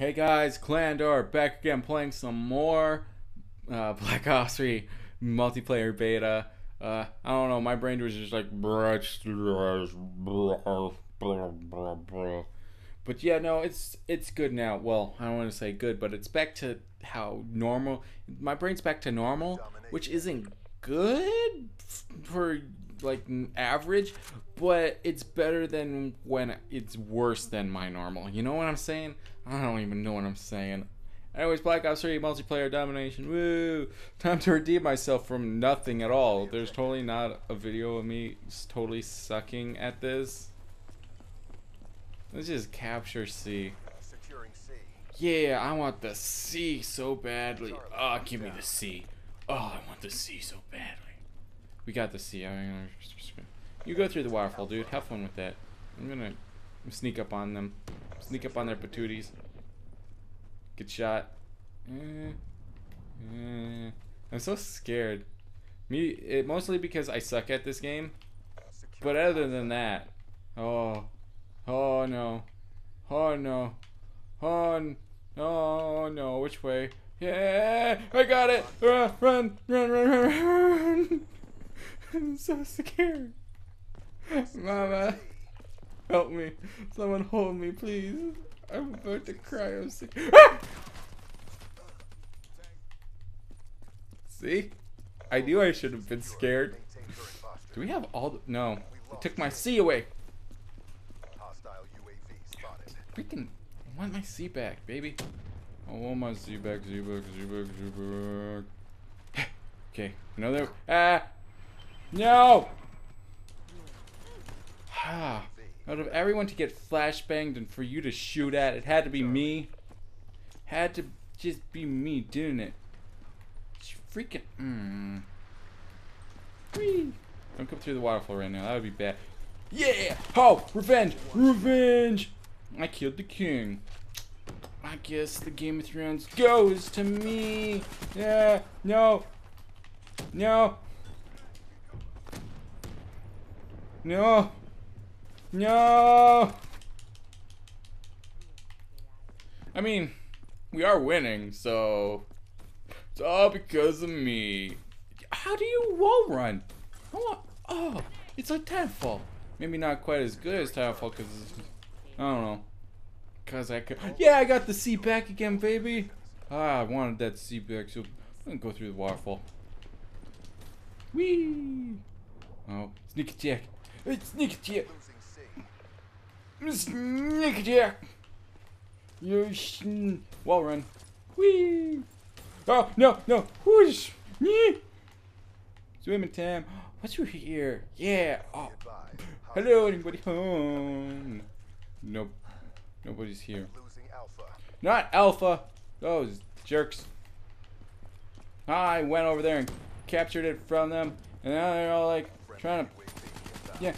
Hey guys, Clandor back again playing some more uh, Black Ops 3 multiplayer beta. Uh, I don't know, my brain was just like but yeah, no, it's it's good now. Well, I don't want to say good, but it's back to how normal. My brain's back to normal, which isn't good for like average, but it's better than when it's worse than my normal. You know what I'm saying? I don't even know what I'm saying. Anyways, Black Ops 3 multiplayer domination. Woo! Time to redeem myself from nothing at all. There's totally not a video of me totally sucking at this. Let's just capture C. Yeah, I want the C so badly. Oh, give me the C. Oh, I want the C so badly. We got the C. You go through the waterfall, dude. Have fun with that. I'm gonna sneak up on them. Sneak up on their patooties. Get shot. Eh, eh. I'm so scared. Me, it, mostly because I suck at this game. But other than that, oh, oh no, oh no, oh no, oh no, which way? Yeah, I got it. Uh, run, run, run, run, run. I'm so scared. Mama, help me. Someone hold me, please. I'm about to cry. I'm sick. Ah! See? I knew I should have been scared. Do we have all the... No. It took my C away. Freaking... I want my C back, baby. I want my C back, C back, C back, C back. okay. Another... Ah! No! Out of everyone to get flashbanged and for you to shoot at, it had to be me. Had to just be me, didn't it? It's freaking. Mm. Don't come through the waterfall right now. That would be bad. Yeah! Oh, revenge! Revenge! I killed the king. I guess the Game of Thrones goes to me. Yeah, no. No. No. No! I mean, we are winning, so it's all because of me. How do you wall run? Oh, oh it's like Titanfall. Maybe not quite as good as Titanfall because I don't know. Cause I could. Yeah, I got the C back again, baby. Ah, I wanted that C back, so I'm gonna go through the waterfall. Whee! Oh, sneak attack! It's attack! Sneak attack! You sh wall run. Whee! Oh no no! Whoosh! Me! Swimming time. What's through here? Yeah. Oh. Hello, anybody home? Nope. Nobody's here. Not Alpha. Those jerks. I went over there and captured it from them, and now they're all like trying to. Yeah.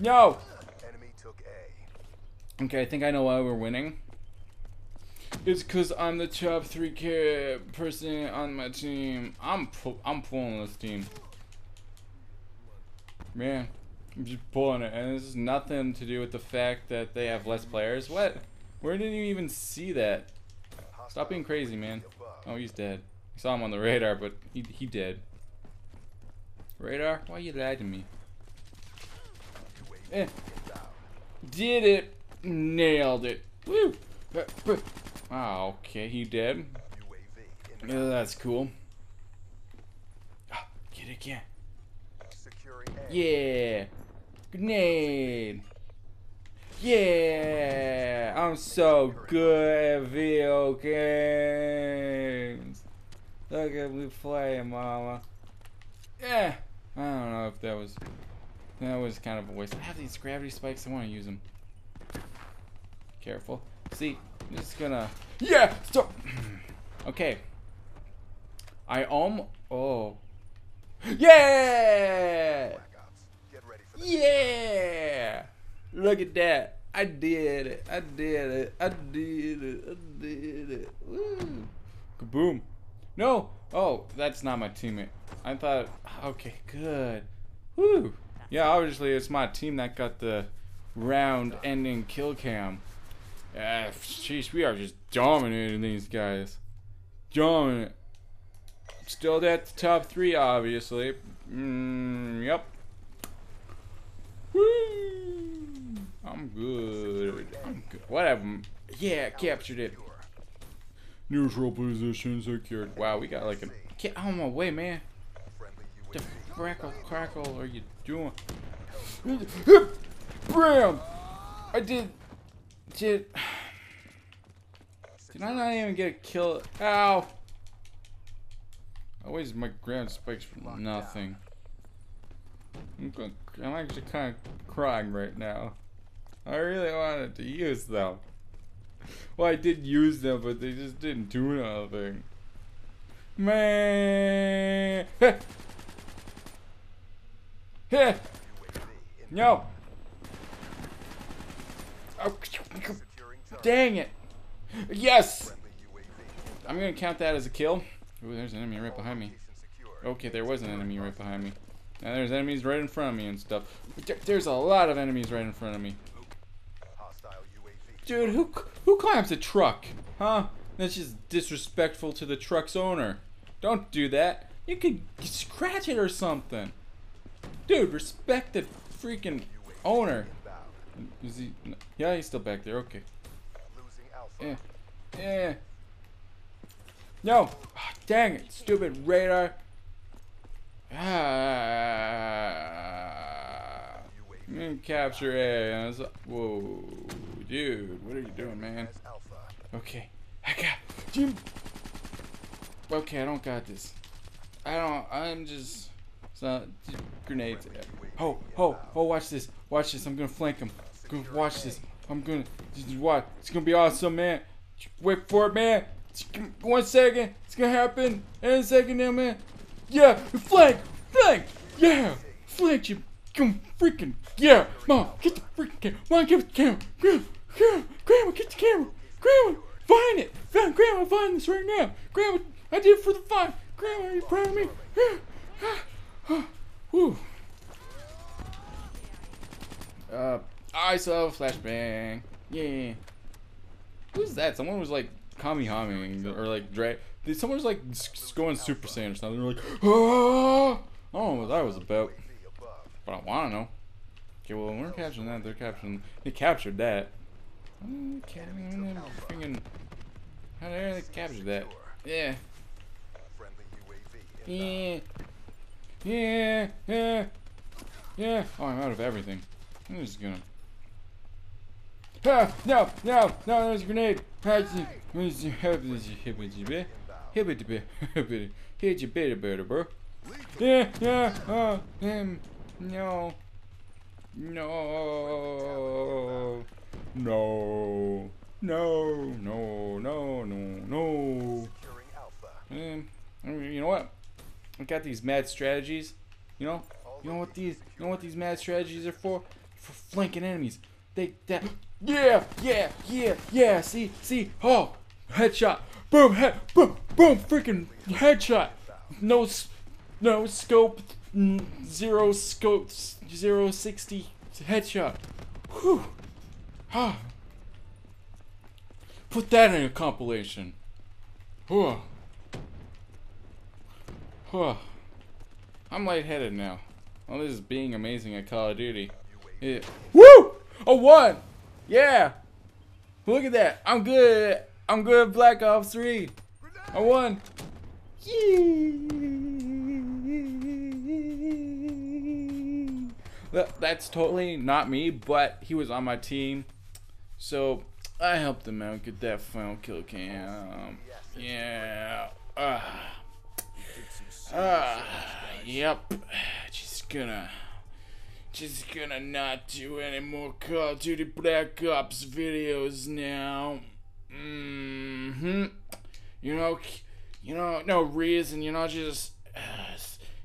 No. Okay, I think I know why we're winning. It's because I'm the top 3k person on my team. I'm pu I'm pulling this team. Man, I'm just pulling it. And this is nothing to do with the fact that they have less players. What? Where did you even see that? Stop being crazy, man. Oh, he's dead. I saw him on the radar, but he, he dead. Radar? Why you lied to me? Eh. Did it. Nailed it. Woo! Oh, okay, he did. Yeah, that's cool. Ah, get it again. Yeah. Grenade. Yeah. I'm so good at video games. Look at me play, mama. Yeah. I don't know if that was that was kind of a waste. I have these gravity spikes. I want to use them. Careful. See, I'm just gonna. Yeah. Stop. okay. I om. Oh. Yeah. Yeah. Look at that. I did it. I did it. I did it. I did it. Woo. Kaboom. No. Oh, that's not my teammate. I thought. Okay, good. Woo. Yeah, obviously it's my team that got the round ending kill cam. Ah, jeez, we are just dominating these guys. Dominant. Still at the top three, obviously. Mm, yep. Woo! I'm good. I'm good. Whatever. Yeah, captured it. Neutral position secured. Wow, we got like a. Get out of my way, man. What the crackle crackle are you doing? Bram! I did. Did. Did I not even get a kill? Ow! I wasted my ground spikes for nothing. I'm, going, I'm actually kind of crying right now. I really wanted to use them. Well, I did use them, but they just didn't do nothing. Man! Heh! No! Oh, dang it! Yes! I'm gonna count that as a kill. Ooh, there's an enemy right behind me. Okay, there was an enemy right behind me. Now there's enemies right in front of me and stuff. There's a lot of enemies right in front of me. Dude, who who climbs a truck? Huh? That's just disrespectful to the truck's owner. Don't do that. You could scratch it or something. Dude, respect the freaking owner. Is he? Yeah, he's still back there. Okay. Yeah. Yeah. No! Oh, dang it, stupid radar. Ah. Capture A. Whoa. Dude, what are you doing, man? Okay. I got. Okay, I don't got this. I don't. I'm just. It's not grenades. Oh, oh, oh! Watch this. Watch this. I'm gonna flank him. Watch this. I'm gonna just watch. It's gonna be awesome, man. Wait for it, man. One second. It's gonna happen. In a second now, man. Yeah, flank, flank. Yeah, flank you. Come freaking. Yeah, mom, get the freaking camera. Mom, get the camera. Grandma, grandma, get the camera. Grandma, find it. Find, grandma, find this right now. Grandma, I did it for the fun. Grandma, are you proud of me? Ah, Whew. Uh, I saw flashbang. Yeah. Who's that? Someone was like Kamehame or like Dre. Someone was like going Super Saiyan or something. They're like, ah! I don't know what that was about, but I want to know. Okay, well, we're capturing that. They're capturing. They captured that. Okay, freaking. How did they capture that? Yeah. Yeah. Yeah. Yeah. Yeah. Oh, I'm out of everything. I'm just gonna. Ah, no, no, no, there's a grenade. Hit you better, better, bro. Yeah, yeah, oh, him. No. No. No. No, no, no, no, no. Um, you know what? I got these mad strategies. You know? You know what these you know what these mad strategies are for? For flanking enemies. They that yeah, yeah, yeah, yeah. See, see. Oh, headshot. Boom, head, boom, boom. Freaking headshot. No, no scope. Zero scope. Zero sixty headshot. Whew. Ah. Put that in a compilation. Huh. I'm lightheaded now. Well, this is being amazing at Call of Duty. Yeah. Woo! A one! Yeah. Look at that. I'm good. I'm good Black Ops 3. I won. That's totally not me, but he was on my team. So I helped him out get that final kill cam. Yeah. Uh, uh, yep. Just gonna just gonna not do any more Call of Duty Black Ops videos now. Mm-hmm. You know, you know, no reason, you know, just, uh,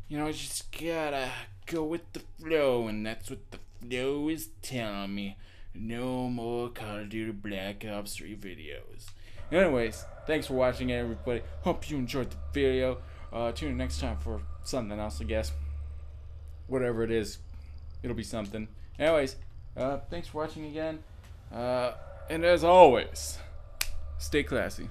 you know, just gotta go with the flow, and that's what the flow is telling me. No more Call of Duty Black Ops 3 videos. Anyways, thanks for watching, everybody. Hope you enjoyed the video. Uh, tune in next time for something else, I guess. Whatever it is, it'll be something. Anyways, uh, thanks for watching again. Uh, And as always, stay classy.